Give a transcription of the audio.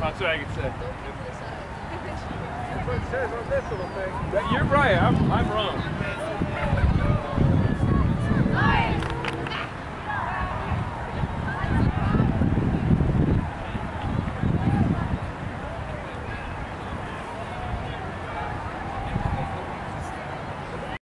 That's what I can say. That's what it says on this little thing. You're right, I'm, I'm wrong.